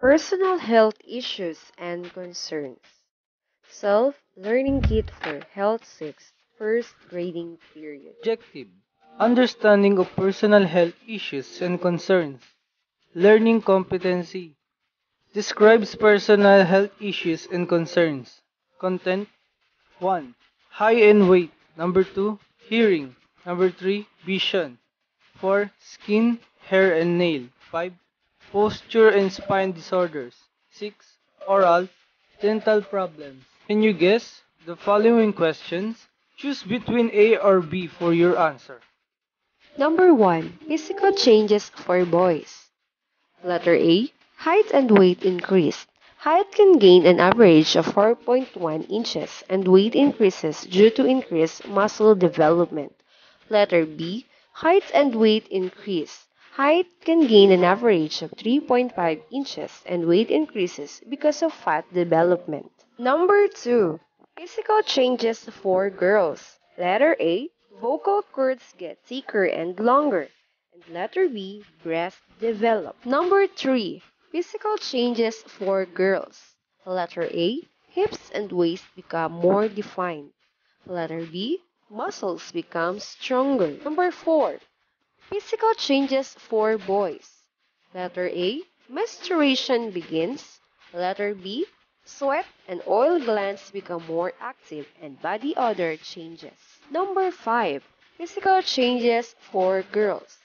Personal health issues and concerns. Self-learning kit for Health 6 first grading period. Objective Understanding of personal health issues and concerns. Learning competency describes personal health issues and concerns. Content 1. Height and weight. Number 2. Hearing. Number 3. Vision. 4. Skin, hair, and nail. 5. Posture and spine disorders. 6. Oral, dental problems. Can you guess the following questions? Choose between A or B for your answer. Number 1. Physical changes for boys. Letter A. Height and weight increased. Height can gain an average of 4.1 inches and weight increases due to increased muscle development. Letter B. Height and weight increase. Height can gain an average of 3.5 inches and weight increases because of fat development. Number 2. Physical changes for girls. Letter A. Vocal cords get thicker and longer. And letter B. Breasts develop. Number 3. Physical changes for girls. Letter A. Hips and waist become more defined. Letter B. Muscles become stronger. Number 4. Physical changes for boys. Letter A. Menstruation begins. Letter B. Sweat and oil glands become more active and body odor changes. Number 5. Physical changes for girls.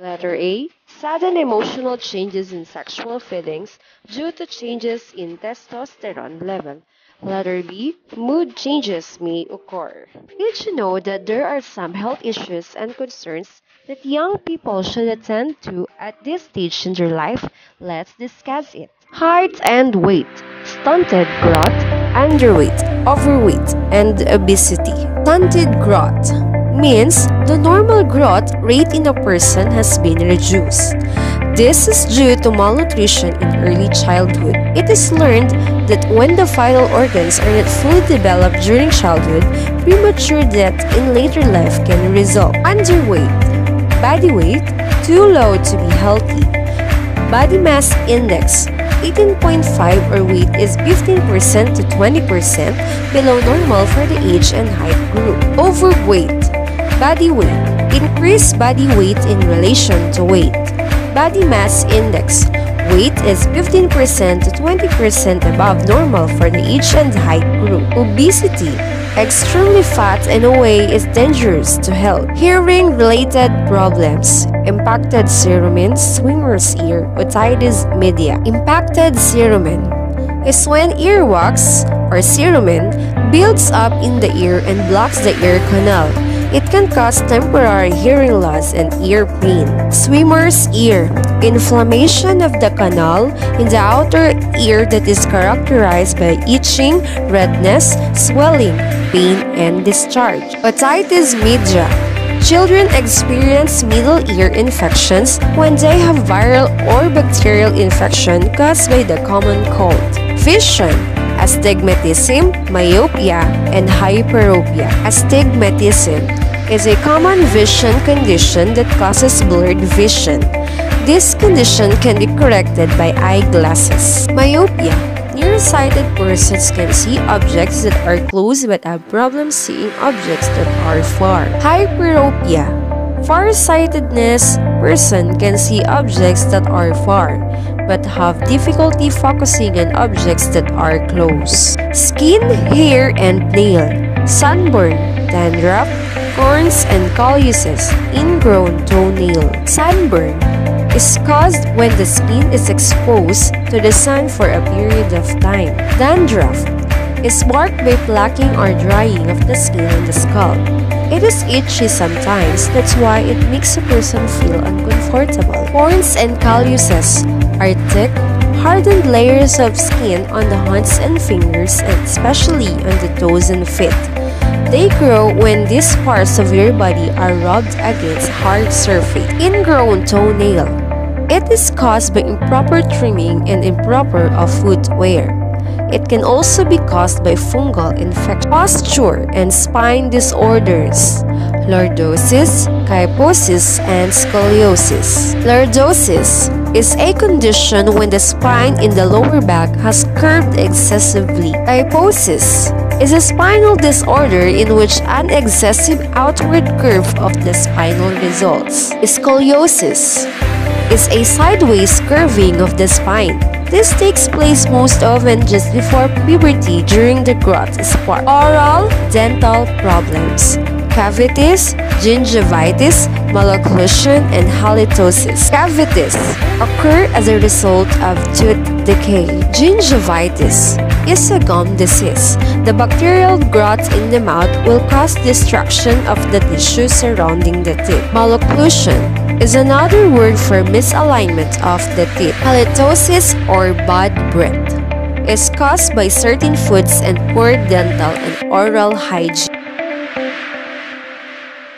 Letter A. Sudden emotional changes in sexual feelings due to changes in testosterone level. Letter B. Mood changes may occur. Did you know that there are some health issues and concerns that young people should attend to at this stage in their life? Let's discuss it. Height and weight, stunted growth, underweight, overweight, and obesity. Stunted growth means the normal growth rate in a person has been reduced. This is due to malnutrition in early childhood. It is learned that when the vital organs are not fully developed during childhood, premature death in later life can result. Underweight, body weight too low to be healthy. Body mass index 18.5 or weight is 15% to 20% below normal for the age and height group. Overweight, body weight, increased body weight in relation to weight. Body mass index, weight is 15% to 20% above normal for the age and height group. Obesity, extremely fat in a way is dangerous to health. Hearing related problems, impacted cerumen, swimmer's ear, otitis media. Impacted cerumen is when earwax or cerumen builds up in the ear and blocks the ear canal. It can cause temporary hearing loss and ear pain. Swimmer's ear inflammation of the canal in the outer ear that is characterized by itching, redness, swelling, pain, and discharge. Otitis media Children experience middle ear infections when they have viral or bacterial infection caused by the common cold. Vision Astigmatism, myopia, and hyperopia. Astigmatism is a common vision condition that causes blurred vision. This condition can be corrected by eyeglasses. Myopia Nearsighted persons can see objects that are close but have problems seeing objects that are far. Hyperopia Farsightedness person can see objects that are far but have difficulty focusing on objects that are close. Skin, hair, and nail. Sunburn, dandruff, corns and calluses, ingrown toenail. Sunburn is caused when the skin is exposed to the sun for a period of time. Dandruff is marked by blacking or drying of the skin on the scalp. It is itchy sometimes, that's why it makes a person feel uncomfortable. Corns and calluses are thick, hardened layers of skin on the hands and fingers and especially on the toes and feet. They grow when these parts of your body are rubbed against hard surface. Ingrown toenail it is caused by improper trimming and improper of footwear. It can also be caused by fungal infection, posture, and spine disorders, lordosis, kyphosis, and scoliosis. Lordosis is a condition when the spine in the lower back has curved excessively. Kyphosis is a spinal disorder in which an excessive outward curve of the spinal results. Scoliosis is a sideways curving of the spine. This takes place most often just before puberty during the growth spurt. Oral dental problems cavities, gingivitis, malocclusion, and halitosis. Cavities occur as a result of tooth decay. Gingivitis is a gum disease. The bacterial growth in the mouth will cause destruction of the tissue surrounding the teeth. Malocclusion is another word for misalignment of the teeth. Halitosis or bad breath is caused by certain foods and poor dental and oral hygiene.